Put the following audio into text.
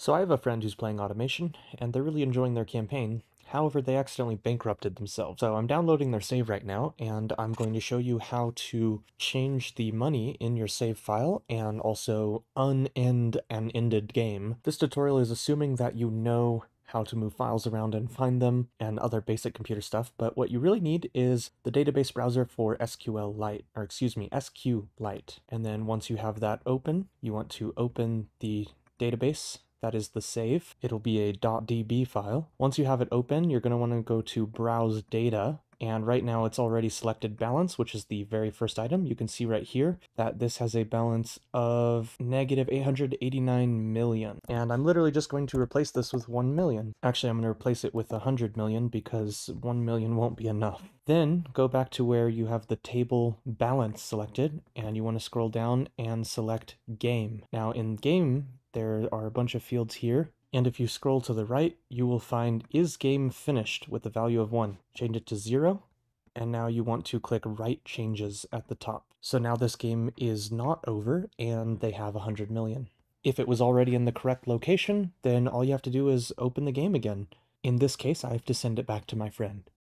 So I have a friend who's playing automation, and they're really enjoying their campaign. However, they accidentally bankrupted themselves. So I'm downloading their save right now, and I'm going to show you how to change the money in your save file and also unend an ended game. This tutorial is assuming that you know how to move files around and find them, and other basic computer stuff, but what you really need is the database browser for SQLite, or excuse me, SQLite. And then once you have that open, you want to open the database that is the save. It'll be a .db file. Once you have it open, you're going to want to go to Browse Data, and right now it's already selected balance, which is the very first item. You can see right here that this has a balance of negative 889 million. And I'm literally just going to replace this with 1 million. Actually, I'm going to replace it with 100 million because 1 million won't be enough. Then go back to where you have the table balance selected and you want to scroll down and select game. Now in game, there are a bunch of fields here, and if you scroll to the right, you will find is game finished with the value of 1. Change it to 0, and now you want to click write changes at the top. So now this game is not over, and they have 100 million. If it was already in the correct location, then all you have to do is open the game again. In this case, I have to send it back to my friend.